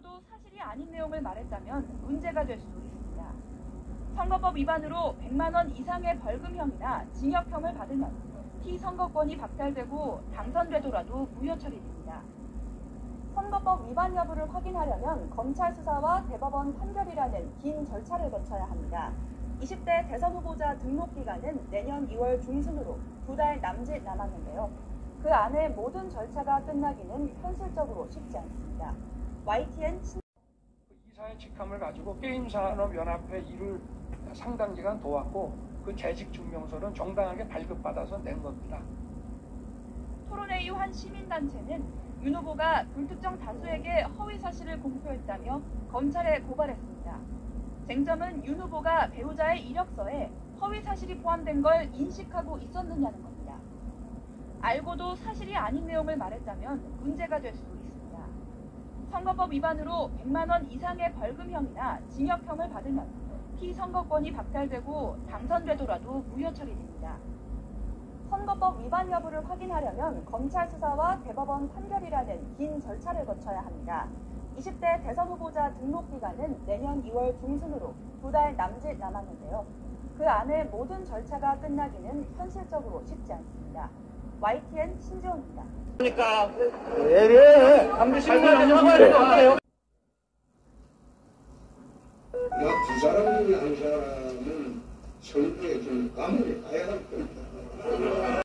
도 사실이 아닌 내용을 말했다면 문제가 될 수도 있습니다. 선거법 위반으로 100만 원 이상의 벌금형이나 징역형을 받으면 피선거권이 박탈되고 당선되더라도 무효 처리됩니다. 선거법 위반 여부를 확인하려면 검찰 수사와 대법원 판결이라는 긴 절차를 거쳐야 합니다. 20대 대선 후보자 등록 기간은 내년 2월 중순으로 두 달 남짓 남았는데요. 그 안에 모든 절차가 끝나기는 현실적으로 쉽지 않습니다. YTN 친그 이사의 직함을 가지고 게임산업연합회 일을 상당 기간 도왔고 그 재직 증명서는 정당하게 발급받아서 낸 겁니다. 토론회 이후 한 시민단체는 윤 후보가 불특정 다수에게 허위 사실을 공표했다며 검찰에 고발했습니다. 쟁점은 윤 후보가 배우자의 이력서에 허위 사실이 포함된 걸 인식하고 있었느냐는 겁니다. 알고도 사실이 아닌 내용을 말했다면 문제가 될 수도 있습니다. 선거법 위반으로 100만 원 이상의 벌금형이나 징역형을 받으면 피선거권이 박탈되고 당선되더라도 무효 처리됩니다. 선거법 위반 여부를 확인하려면 검찰 수사와 대법원 판결이라는 긴 절차를 거쳐야 합니다. 20대 대선 후보자 등록 기간은 내년 2월 중순으로 두 달 남짓 남았는데요. 그 안에 모든 절차가 끝나기는 현실적으로 쉽지 않습니다. YTN 신지원입니다. 예래 강주시민 양념하는 거 같아요. 나두 사람 중에 한 사람은 철도에 좀 감옥에 가야 할 거야.